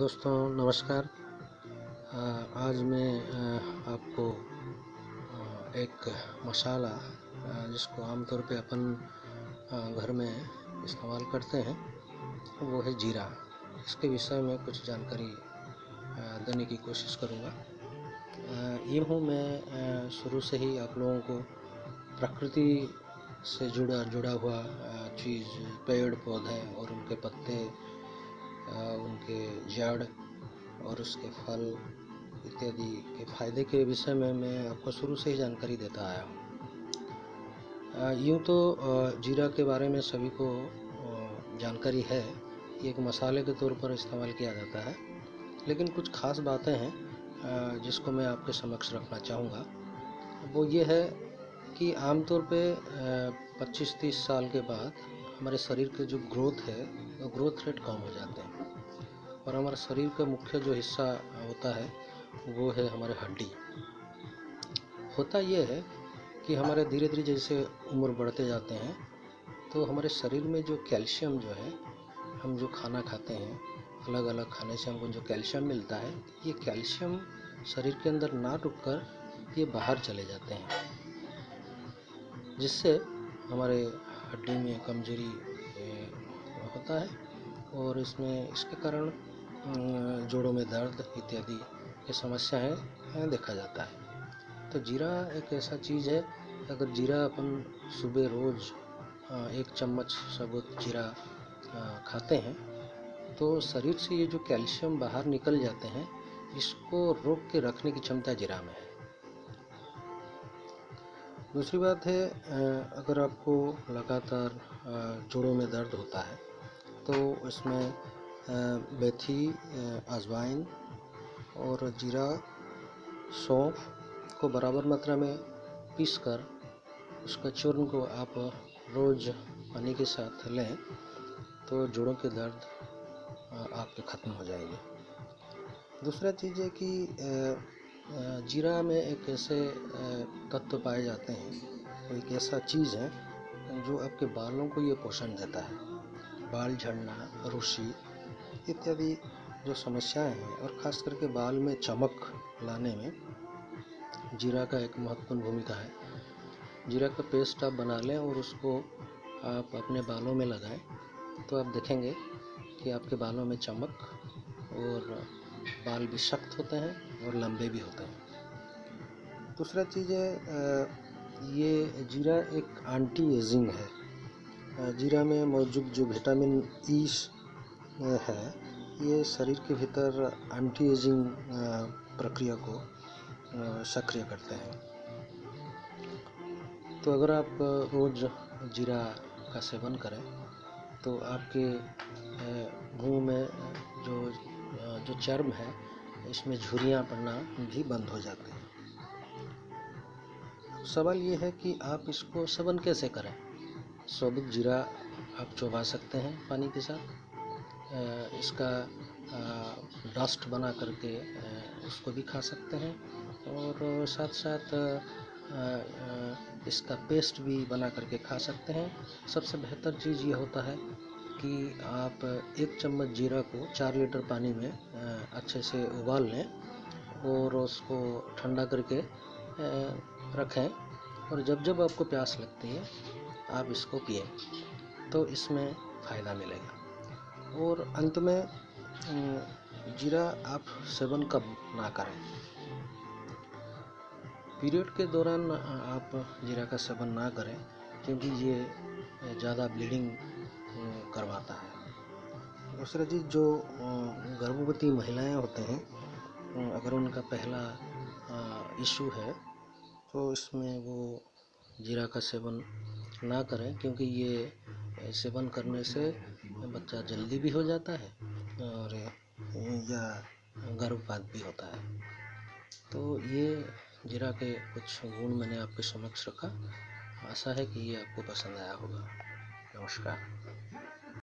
दोस्तों, नमस्कार। आज मैं आपको एक मसाला जिसको आमतौर पे अपन घर में इस्तेमाल करते हैं, वो है जीरा। इसके विषय में कुछ जानकारी देने की कोशिश करूँगा। ये हूँ मैं शुरू से ही आप लोगों को प्रकृति से जुड़ा जुड़ा हुआ चीज़ पेड़ पौधे और उनके पत्ते उनके जड़ और उसके फल इत्यादि के फ़ायदे के विषय में मैं आपको शुरू से ही जानकारी देता आया हूँ। यूँ तो जीरा के बारे में सभी को जानकारी है। कि एक मसाले के तौर पर इस्तेमाल किया जाता है। लेकिन कुछ ख़ास बातें हैं जिसको मैं आपके समक्ष रखना चाहूँगा। वो ये है कि आमतौर पे 25-30 साल के बाद हमारे शरीर के जो ग्रोथ है, वो ग्रोथ रेट कम हो जाते हैं। और हमारे शरीर का मुख्य जो हिस्सा होता है, वो है हमारे हड्डी। होता ये है कि हमारे धीरे धीरे जैसे उम्र बढ़ते जाते हैं तो हमारे शरीर में जो कैल्शियम जो है, हम जो खाना खाते हैं अलग अलग खाने से हमको जो कैल्शियम मिलता है, ये कैल्शियम शरीर के अंदर ना रुक कर ये बाहर चले जाते हैं, जिससे हमारे हड्डी में कमज़ोरी होता है और इसमें, इसके कारण जोड़ों में दर्द इत्यादि ये समस्याएँ देखा जाता है। तो जीरा एक ऐसा चीज़ है, अगर जीरा अपन सुबह रोज़ एक चम्मच सबूत जीरा खाते हैं तो शरीर से ये जो कैल्शियम बाहर निकल जाते हैं, इसको रोक के रखने की क्षमता जीरा में है। दूसरी बात है अगर आपको लगातार जोड़ों में दर्द होता है तो इसमें मेथी अजवाइन और जीरा सौंफ को बराबर मात्रा में पीस कर उसका चूर्ण को आप रोज़ पानी के साथ लें तो जोड़ों के दर्द आपके ख़त्म हो जाएँगे। दूसरा चीज़ है कि जीरा में एक ऐसे तत्व पाए जाते हैं, एक ऐसा चीज़ है जो आपके बालों को ये पोषण देता है। बाल झड़ना, रुसी इत्यादि जो समस्याएँ हैं और ख़ास करके बाल में चमक लाने में जीरा का एक महत्वपूर्ण भूमिका है। जीरा का पेस्ट आप बना लें और उसको आप अपने बालों में लगाएँ तो आप देखेंगे कि आपके बालों में चमक और बाल भी सख्त होते हैं और लंबे भी होते हैं। दूसरा चीज़ है ये जीरा एक एंटी एजिंग है जीरा में मौजूद जो विटामिन ई है, ये शरीर के भीतर एंटी एजिंग प्रक्रिया को सक्रिय करते हैं। तो अगर आप रोज़ जीरा का सेवन करें तो आपके मुँह में, जो जो चर्म है, इसमें झुरियाँ पड़ना भी बंद हो जाते हैं। सवाल ये है कि आप इसको सेवन कैसे करें? सोबित जीरा आप चबा सकते हैं पानी के साथ। इसका डस्ट बना करके उसको भी खा सकते हैं। और साथ साथ इसका पेस्ट भी बना करके खा सकते हैं। सबसे बेहतर चीज़ ये होता है कि आप एक चम्मच जीरा को चार लीटर पानी में अच्छे से उबाल लें और उसको ठंडा करके रखें। और जब जब आपको प्यास लगती है, आप इसको पिए तो इसमें फ़ायदा मिलेगा। और अंत में जीरा आप सेवन कब ना करें। पीरियड के दौरान आप जीरा का सेवन ना करें, क्योंकि ये ज़्यादा ब्लीडिंग करवाता है। दूसरा चीज़ जो गर्भवती महिलाएँ होते हैं अगर उनका पहला इशू है तो इसमें वो जीरा का सेवन ना करें, क्योंकि ये सेवन करने से बच्चा जल्दी भी हो जाता है और, या गर्भपात भी होता है। तो ये जीरा के कुछ गुण मैंने आपके समक्ष रखा। आशा है कि ये आपको पसंद आया होगा। नमस्कार।